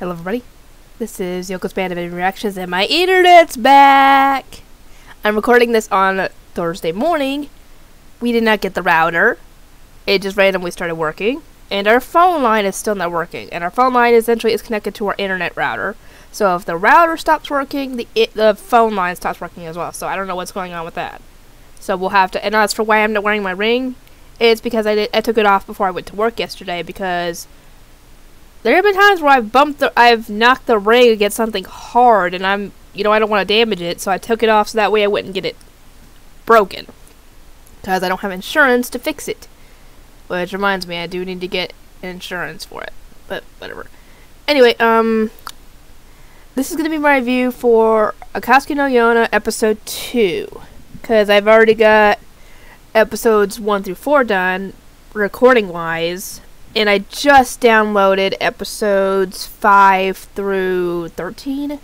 Hello everybody, this is Yoko's Band of Anime Reactions and my internet's back! I'm recording this on Thursday morning. We did not get the router. It just randomly started working. And our phone line is still not working. And our phone line essentially is connected to our internet router. So if the router stops working, the it, the phone line stops working as well. So I don't know what's going on with that. So we'll have to. And as for why I'm not wearing my ring, it's because I did. I took it off before I went to work yesterday because there have been times where I've bumped the, I've knocked the ring against something hard, and I'm, you know, I don't want to damage it, so I took it off so that way I wouldn't get it broken. Because I don't have insurance to fix it. Which reminds me, I do need to get insurance for it. But, whatever. Anyway, um, this is going to be my review for Akatsuki no Yona episode 2. Because I've already got episodes 1 through 4 done, recording-wise, and I just downloaded episodes 5 through 13.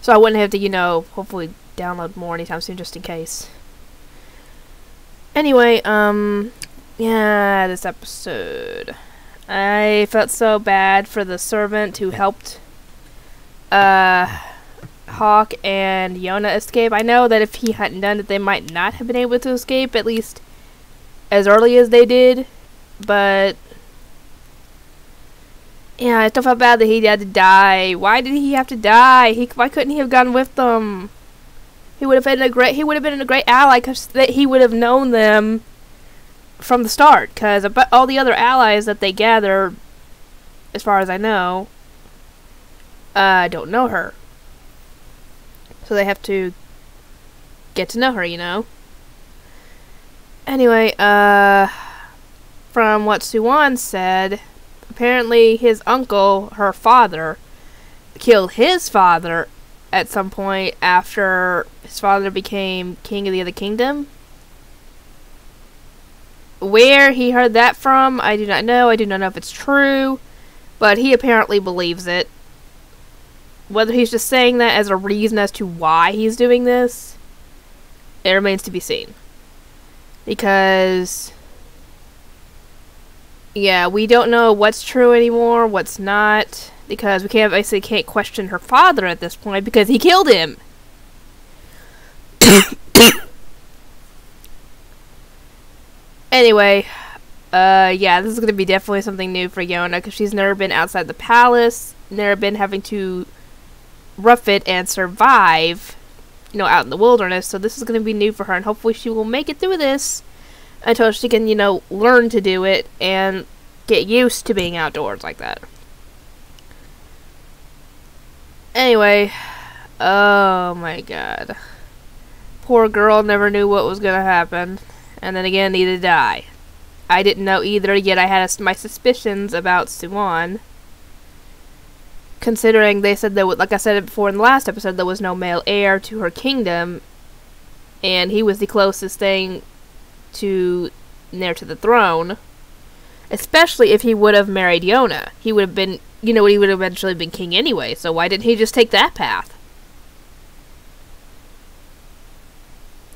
So I wouldn't have to, you know, hopefully download more anytime soon just in case. Anyway, um, yeah, this episode. I felt so bad for the servant who helped, uh, Hak and Yona escape. I know that if he hadn't done it, they might not have been able to escape, at least as early as they did. But yeah, I still felt bad that he had to die. Why did he have to die? He why couldn't he have gone with them? He would have been a great he would have been a great ally because that he would have known them from the start. Because all the other allies that they gathered, as far as I know, uh, don't know her. So they have to get to know her, you know. Anyway, uh, from what Suwon said apparently his uncle, her father, killed his father at some point after his father became king of the other kingdom. Where he heard that from, I do not know. I do not know if it's true, but he apparently believes it. Whether he's just saying that as a reason as to why he's doing this, it remains to be seen. Because yeah, we don't know what's true anymore, what's not, because we can't basically can't question her father at this point because he killed him. anyway, uh, yeah, this is gonna be definitely something new for Yona because she's never been outside the palace, never been having to rough it and survive, you know, out in the wilderness. So this is gonna be new for her, and hopefully she will make it through this until she can, you know, learn to do it and get used to being outdoors like that. Anyway, oh my god. Poor girl never knew what was going to happen. And then again, neither did I. I didn't know either, yet I had my suspicions about Suwon. Considering they said that, like I said it before in the last episode, there was no male heir to her kingdom. And he was the closest thing to near to the throne. Especially if he would have married Yona. He would have been, you know, he would have eventually been king anyway, so why didn't he just take that path?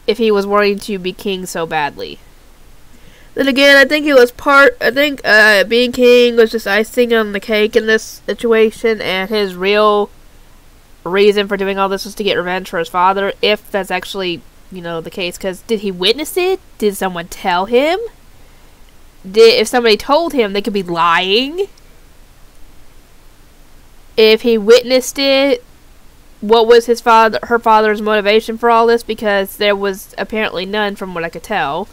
If he was wanting to be king so badly. Then again, I think it was part, I think uh, being king was just icing on the cake in this situation, and his real reason for doing all this was to get revenge for his father, if that's actually you know, the case. Because did he witness it? Did someone tell him? Did if somebody told him, they could be lying. If he witnessed it, what was his father, her father's motivation for all this? Because there was apparently none, from what I could tell.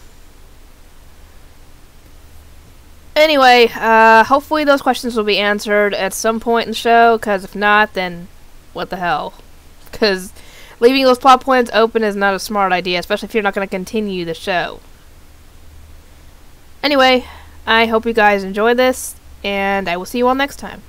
Anyway, uh, hopefully those questions will be answered at some point in the show, because if not, then what the hell? Because Leaving those plot points open is not a smart idea, especially if you're not going to continue the show. Anyway, I hope you guys enjoyed this, and I will see you all next time.